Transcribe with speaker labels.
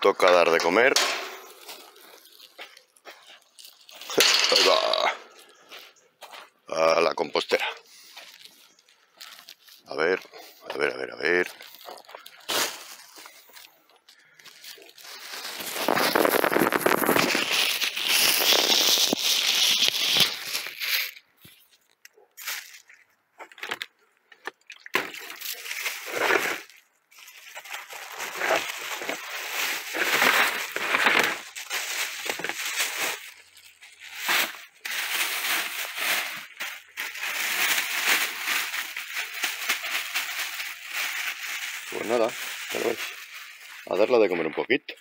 Speaker 1: Toca dar de comer. A la compostera. A ver, a ver, a ver, a ver. Pues nada, ya lo veis. A darle de comer un poquito.